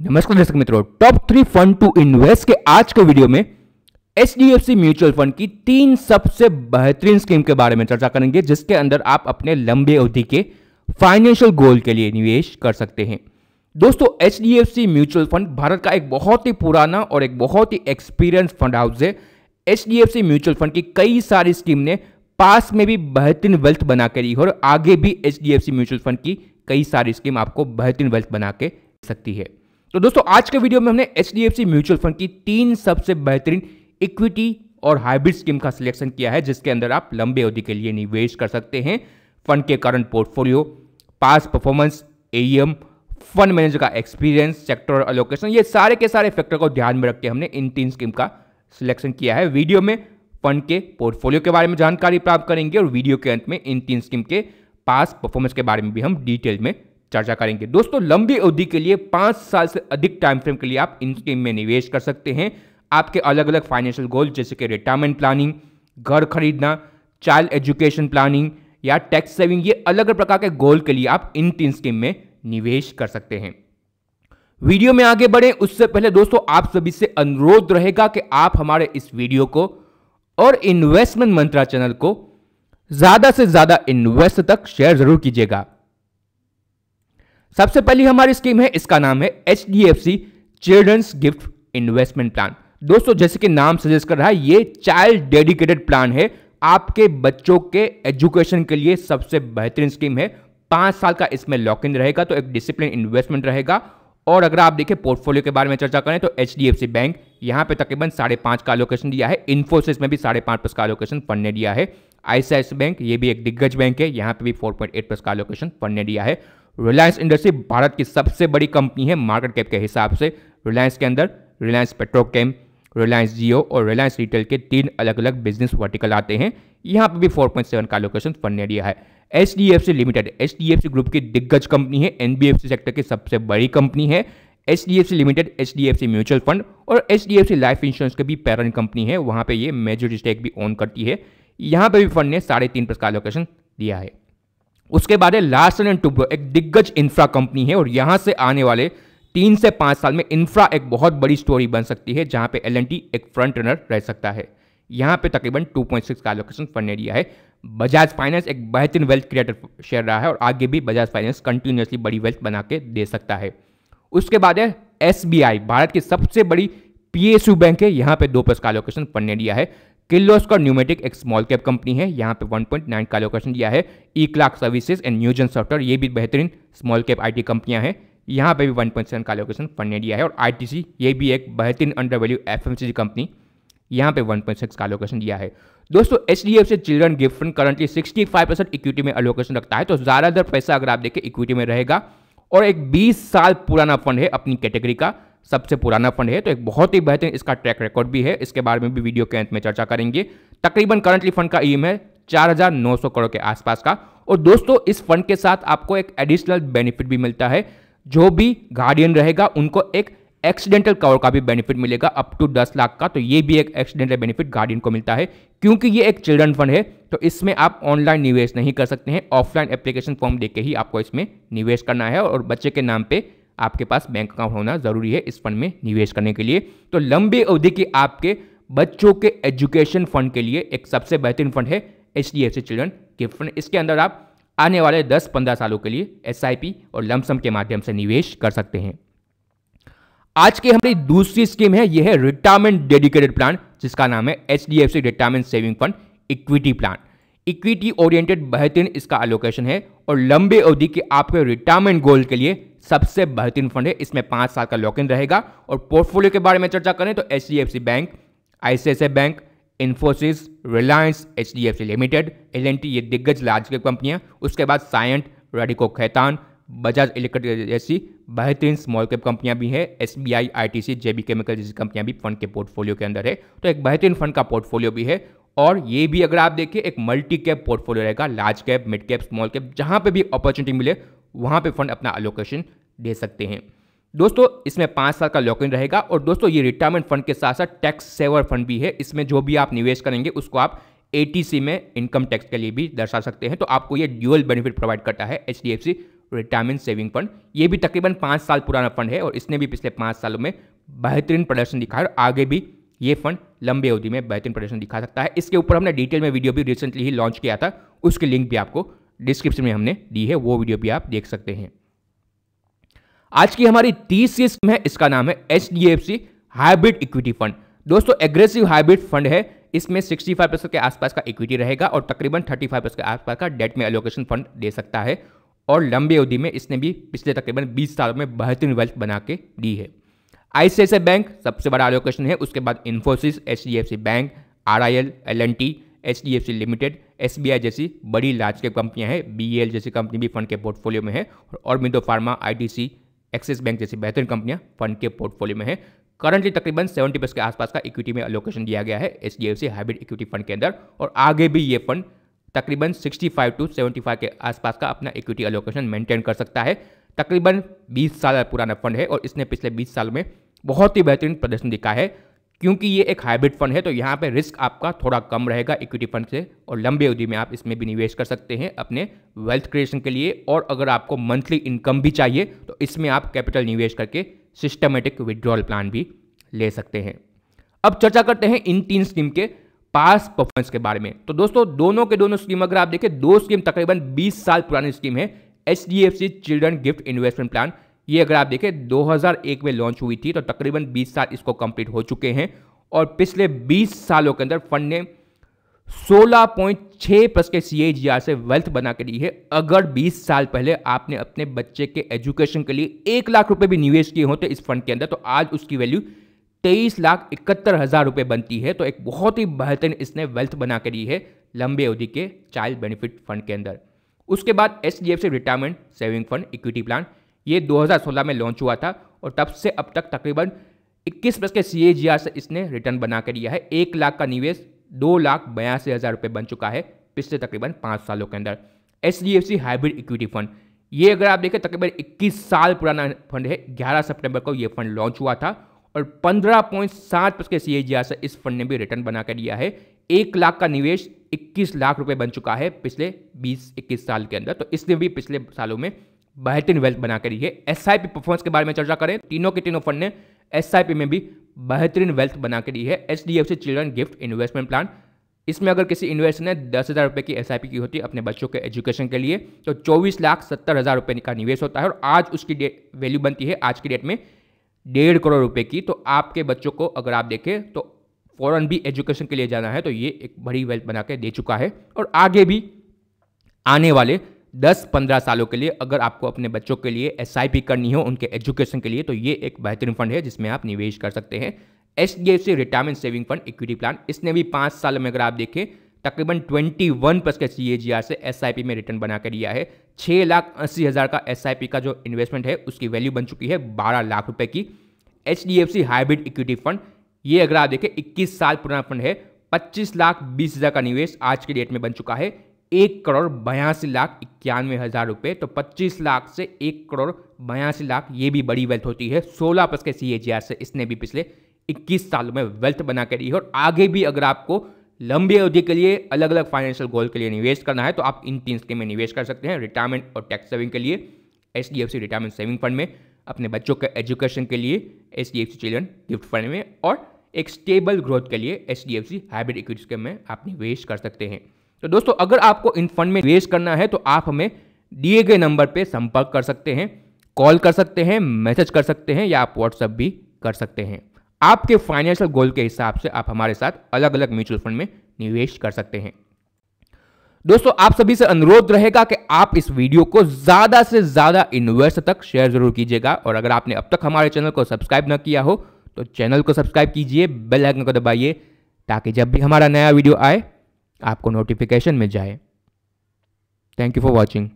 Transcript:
नमस्कार दर्शक मित्रों top three fund to invest के आज के वीडियो में H D F C mutual fund की तीन सबसे बेहतरीन स्कीम के बारे में चर्चा करेंगे, जिसके अंदर आप अपने लंबे अवधि के फाइनेंशियल गोल के लिए निवेश कर सकते हैं। दोस्तों H D F C mutual fund Bharat का एक बहुत ही पुराना और एक बहुत ही एक्सपीरियंस फंड हाउस है। H D F C mutual fund की कई सारी स्कीम ने पास में भी बेहतरीन वेल्थ बना के दी और आगे भी H D F C mutual fund की कई सारी स्कीम आपको बेहतरीन वेल्थ बना के सकती है। तो दोस्तों, आज के वीडियो में हमने HDFC म्यूचुअल फंड की तीन सबसे बेहतरीन इक्विटी और हाइब्रिड स्कीम का सिलेक्शन किया है, जिसके अंदर आप लंबे अवधि के लिए निवेश कर सकते हैं। फंड के करंट पोर्टफोलियो, पास परफॉर्मेंस एम फंड मैनेजर का एक्सपीरियंस, सेक्टर अलोकेशन ये सारे के सारे फैक्टर को ध्यान में रख के हमने इन तीन स्कीम का सिलेक्शन किया है। वीडियो में फंड के पोर्टफोलियो के बारे में जानकारी प्राप्त करेंगे और वीडियो के अंत में इन तीन स्कीम के पास परफॉर्मेंस के बारे में भी हम डिटेल में चर्चा करेंगे। दोस्तों, लंबी अवधि के लिए पाँच साल से अधिक टाइम फ्रेम के लिए आप इन स्कीम में निवेश कर सकते हैं। आपके अलग अलग फाइनेंशियल गोल जैसे कि रिटायरमेंट प्लानिंग घर खरीदना चाइल्ड एजुकेशन प्लानिंग या टैक्स सेविंग ये अलग अलग प्रकार के गोल के लिए आप इन तीन स्कीम में निवेश कर सकते हैं। वीडियो में आगे बढ़े। उससे पहले दोस्तों, आप सभी से अनुरोध रहेगा कि आप हमारे इस वीडियो को और इन्वेस्टमेंट मंत्रा चैनल को ज़्यादा से ज़्यादा इन्वेस्ट तक शेयर ज़रूर कीजिएगा। सबसे पहली हमारी स्कीम है, इसका नाम है H D F C children's gift investment plan दोस्तों, जैसे कि नाम सजेस्ट कर रहा है, ये चाइल्ड डेडिकेटेड प्लान है। आपके बच्चों के एजुकेशन के लिए सबसे बेहतरीन स्कीम है। पाँच साल का इसमें लॉक इन रहेगा तो एक डिसिप्लिन इन्वेस्टमेंट रहेगा। और अगर आप देखें पोर्टफोलियो के बारे में चर्चा करें तो H D F C bank यहाँ पे तकरीबन साढ़े पाँच का लोकेशन दिया है। इन्फोसिस में भी साढ़े पाँच प्लस का लोकेशन फंड ने दिया है। आईसीआईसी बैंक ये भी एक दिग्गज बैंक है, यहाँ पे भी फोर पॉइंट एट प्लस का लोकेशन फंड ने दिया है। रिलायंस इंडस्ट्री भारत की सबसे बड़ी कंपनी है मार्केट कैप के हिसाब से। रिलायंस के अंदर रिलायंस पेट्रोकेम रिलायंस जियो और रिलायंस रिटेल के तीन अलग अलग बिज़नेस वर्टिकल आते हैं। यहाँ पर भी 4.7 का लोकेशन फंड ने दिया है। H D F C limited H D F C group की दिग्गज कंपनी है। N B F C sector की सबसे बड़ी कंपनी है। H D F C limited H D F C mutual fund और H D F C life insurance की भी पेरेंट कंपनी है। वहाँ पर ये मेजर स्टेक भी ओन करती है। यहाँ पर भी फंड ने साढ़े तीन का लोकेशन दिया है। उसके बाद है लार्सन एंड टुब्रो एक दिग्गज इंफ्रा कंपनी है, और यहाँ से आने वाले तीन से पाँच साल में इंफ्रा एक बहुत बड़ी स्टोरी बन सकती है, जहाँ पे एल एक फ्रंट रनर रह सकता है। यहाँ पे तकरीबन 2.6 का एलोकेशन फंड ने दिया है। बजाज फाइनेंस एक बेहतरीन वेल्थ क्रिएटर शेयर रहा है, और आगे भी बजाज फाइनेंस कंटिन्यूसली बड़ी वेल्थ बना के दे सकता है। उसके बाद है एस भारत की सबसे बड़ी पीएसयू बैंक है, यहाँ पे दो प्लस का एलोकेशन फंड ने दिया है। किर्लोस्कर न्यूमेटिक एक स्मॉल कैप कंपनी है, यहाँ पे 1.9 का लोकेशन दिया है। EClerx services and Newgen software ये भी बेहतरीन स्मॉल कैप आईटी कंपनियाँ हैं। यहाँ पे भी 1.7 का लोकेशन फंड ने दिया है और आईटीसी ये भी एक बेहतरीन अंडर वैल्यू एफ़ कंपनी यहाँ पे 1.6 का लोकेशन दिया है। दोस्तों H D F C children gift fund currently 65 percent equity में अलोकेशन रखता है तो ज़्यादातर पैसा अगर आप देखें इक्विटी में रहेगा। और एक 20 साल पुराना फंड है अपनी कैटेगरी का सबसे पुराना फंड है तो एक बहुत ही बेहतरीन इसका ट्रैक रिकॉर्ड भी है। इसके बारे में भी वीडियो के अंत में चर्चा करेंगे। तकरीबन करंटली फंड का ईएम है 4,900 करोड़ के आसपास का। और दोस्तों इस फंड के साथ आपको एक एडिशनल बेनिफिट भी मिलता है। जो भी गार्डियन रहेगा उनको एक एक्सीडेंटल कवर का भी बेनिफिट मिलेगा अप टू 10 लाख का। तो ये भी एक एक्सीडेंटल बेनिफिट गार्डियन को मिलता है। क्योंकि ये एक चिल्ड्रन फंड है तो इसमें आप ऑनलाइन निवेश नहीं कर सकते हैं। ऑफलाइन एप्लीकेशन फॉर्म देके ही आपको इसमें निवेश करना है। और बच्चे के नाम पे आपके पास बैंक अकाउंट होना ज़रूरी है इस फंड में निवेश करने के लिए। तो लंबी अवधि के आपके बच्चों के एजुकेशन फंड के लिए एक सबसे बेहतरीन फंड है H D F C children gift fund इसके अंदर आप आने वाले 10-15 सालों के लिए एसआईपी और लमसम के माध्यम से निवेश कर सकते हैं। आज की हमारी दूसरी स्कीम है, यह है रिटायरमेंट डेडिकेटेड प्लान जिसका नाम है H D F C retirement saving fund equity plan equity oriented बेहतरीन इसका एलोकेशन है और लंबे अवधि के आपके रिटायरमेंट गोल के लिए सबसे बेहतरीन फंड है। इसमें पाँच साल का लॉक इन रहेगा। और पोर्टफोलियो के बारे में चर्चा करें तो H D F C bank, ICICI bank, Infosys, Reliance H D F C limited, L N T, ये दिग्गज लार्ज कैप कंपनियाँ। उसके बाद साइंट रेडिको खैतान, बजाज इलेक्ट्रिक जैसी बेहतरीन स्मॉल कैप कंपनियाँ भी हैं। S B I I T C J B chemical जैसी कंपनियाँ भी फंड के पोर्टफोलियो के अंदर है। तो एक बेहतरीन फंड का पोर्टफोलियो भी है। और ये भी अगर आप देखिए, एक मल्टी कैप पोर्टफोलियो रहेगा, large cap, mid cap, small cap, जहाँ पे भी अपॉर्चुनिटी मिले, वहाँ पे फंड अपना अलोकेशन दे सकते हैं। दोस्तों, इसमें पाँच साल का लॉक इन रहेगा और दोस्तों, ये रिटायरमेंट फंड के साथ साथ टैक्स सेवर फंड भी है। इसमें जो भी आप निवेश करेंगे, उसको आप एटीसी में इनकम टैक्स के लिए भी दर्शा सकते हैं। तो आपको ये ड्यूअल बेनिफिट प्रोवाइड करता है एचडीएफसी रिटायरमेंट सेविंग फंड ये भी तकरीबन पाँच साल पुराना फंड है और इसने भी पिछले पाँच सालों में बेहतरीन प्रदर्शन दिखाया और आगे भी ये फंड लंबे अवधि में बेहतरीन प्रदर्शन दिखा सकता है। इसके ऊपर हमने डिटेल में वीडियो भी रिसेंटली ही लॉन्च किया था, उसकी लिंक भी आपको डिस्क्रिप्शन में हमने दी है, वो वीडियो भी आप देख सकते हैं। आज की हमारी तीसरी स्कीम है, इसका नाम है H D F C hybrid equity fund. दोस्तों, एग्रेसिव हाइब्रिड फंड है, इसमें 65 परसेंट के आसपास का इक्विटी रहेगा और तकरीबन 35 परसेंट के आसपास का डेट में एलोकेशन फंड दे सकता है और लंबी अवधि में इसने भी पिछले तकरीबन 20 सालों में बेहतरीन वेल्थ बना के दी है। आईसीआईसी बैंक सबसे बड़ा एलोकेशन है, उसके बाद Infosys H D F C bank R I L L N T H D F C limited S B I जैसी बड़ी लार्ज के कंपनियाँ हैं बी एल जैसी कंपनी भी फंड के पोर्टफोलियो में है और मिंदो pharma I T C Axis bank जैसी बेहतरीन कंपनियाँ फंड के पोर्टफोलियो में है। करंटली तकरीबन 70 परसेंट के आसपास का इक्विटी में अलोकेशन दिया गया है H D F C hybrid equity fund के अंदर और आगे भी ये फंड तकरीबन 65 टू 75 के आसपास का अपना इक्विटी अलोकेशन मेंटेन कर सकता है। तकरीबन 20 साल पुराना फंड है और इसने पिछले 20 साल में बहुत ही बेहतरीन प्रदर्शन दिखा है। क्योंकि ये एक हाइब्रिड फंड है तो यहाँ पे रिस्क आपका थोड़ा कम रहेगा इक्विटी फंड से और लंबे अवधि में आप इसमें भी निवेश कर सकते हैं अपने वेल्थ क्रिएशन के लिए। और अगर आपको मंथली इनकम भी चाहिए इसमें आप कैपिटल निवेश करके सिस्टमेटिक विड्रॉल प्लान भी ले सकते हैं। अब चर्चा करते हैं इन तीन स्कीम के पास परफॉर्मेंस के बारे में। तो दोस्तों, दोनों के दोनों स्कीम अगर आप देखें, दो स्कीम तकरीबन 20 साल पुरानी स्कीम है H D F C children gift investment plan ये अगर आप देखें 2001 में लॉन्च हुई थी तो तकरीबन 20 साल इसको कंप्लीट हो चुके हैं और पिछले 20 सालों के अंदर फंड ने 16.6 प्लस के CAGR से वेल्थ बना के दी है। अगर 20 साल पहले आपने अपने बच्चे के एजुकेशन के लिए एक लाख रुपए भी निवेश किए होते इस फंड के अंदर तो आज उसकी वैल्यू तेईस लाख इकहत्तर हज़ार रुपये बनती है। तो एक बहुत ही बेहतरीन इसने वेल्थ बना के दी है लंबे अवधि के चाइल्ड बेनिफिट फंड के अंदर। उसके बाद H D F C retirement saving fund equity plan ये 2016 में लॉन्च हुआ था और तब से अब तक तकरीबन 21 प्लस के CAGR से इसने रिटर्न बना के दिया है। एक लाख का निवेश दो लाख बयासी हज़ार रुपये बन चुका है पिछले तकरीबन पाँच सालों के अंदर। H D F C hybrid equity fund. ये अगर आप देखें, तकरीबन 21 साल पुराना फंड है। 11 सितंबर को ये फंड लॉन्च हुआ था और 15.7 के सी से इस फंड ने भी रिटर्न बना कर दिया है। एक लाख का निवेश 21 लाख रुपए बन चुका है पिछले 20-21 साल के अंदर। तो इसने भी पिछले सालों में बेहतरीन वेल्थ बना कर दी है। SIP परफॉर्मेंस के बारे में चर्चा करें, तीनों के तीनों फंड ने एस में भी बेहतरीन वेल्थ बना के दी है। H D F C children gift investment plan इसमें अगर किसी इन्वेस्टर ने दस हज़ार रुपये की एसआईपी की होती है अपने बच्चों के एजुकेशन के लिए तो चौबीस लाख सत्तर हज़ार रुपये का निवेश होता है और आज उसकी वैल्यू बनती है आज की डेट में डेढ़ करोड़ रुपये की। तो आपके बच्चों को अगर आप देखें तो फ़ौरन भी एजुकेशन के लिए जाना है तो ये एक बड़ी वेल्थ बना के दे चुका है। और आगे भी आने वाले 10-15 सालों के लिए अगर आपको अपने बच्चों के लिए एसआईपी करनी हो, उनके एजुकेशन के लिए तो ये एक बेहतरीन फंड है जिसमें आप निवेश कर सकते हैं। H D F C retirement saving fund equity plan इसने भी पाँच साल में अगर आप देखें, तकरीबन 21 प्लस के सी ए जी आर से एस आई पी में रिटर्न बना कर दिया है। छः लाख अस्सी हज़ार का एस आई पी का जो इन्वेस्टमेंट है, उसकी वैल्यू बन चुकी है बारह लाख रुपए की। H D F C hybrid equity fund ये अगर आप देखें, इक्कीस साल पुराना फंड है, पच्चीस लाख बीस हज़ार का निवेश आज के डेट में बन चुका है। एक करोड़ बयासी लाख इक्यानवे हज़ार रुपये तो पच्चीस लाख से एक करोड़ बयासी लाख, ये भी बड़ी वेल्थ होती है। सोलह प्लस के CAGR से इसने भी पिछले इक्कीस सालों में वेल्थ बना के दी है, और आगे भी अगर आपको लंबी अवधि के लिए अलग अलग फाइनेंशियल गोल के लिए निवेश करना है तो आप इन तीन स्कीम में निवेश कर सकते हैं। रिटायरमेंट और टैक्स सेविंग के लिए H D F C retirement saving fund में, अपने बच्चों के एजुकेशन के लिए H D F C children gift fund में, और एक स्टेबल ग्रोथ के लिए H D F C hybrid equity scheme में आप निवेश कर सकते हैं। तो दोस्तों, अगर आपको इन फंड में निवेश करना है तो आप हमें दिए गए नंबर पर संपर्क कर सकते हैं, कॉल कर सकते हैं, मैसेज कर सकते हैं, या आप व्हाट्सअप भी कर सकते हैं। आपके फाइनेंशियल गोल के हिसाब से आप हमारे साथ अलग अलग म्यूचुअल फंड में निवेश कर सकते हैं। दोस्तों, आप सभी से अनुरोध रहेगा कि आप इस वीडियो को ज़्यादा से ज़्यादा इन्वेस्ट तक शेयर ज़रूर कीजिएगा, और अगर आपने अब तक हमारे चैनल को सब्सक्राइब न किया हो तो चैनल को सब्सक्राइब कीजिए, बेल आइकन को दबाइए, ताकि जब भी हमारा नया वीडियो आए आपको नोटिफिकेशन मिल जाए। Thank you for watching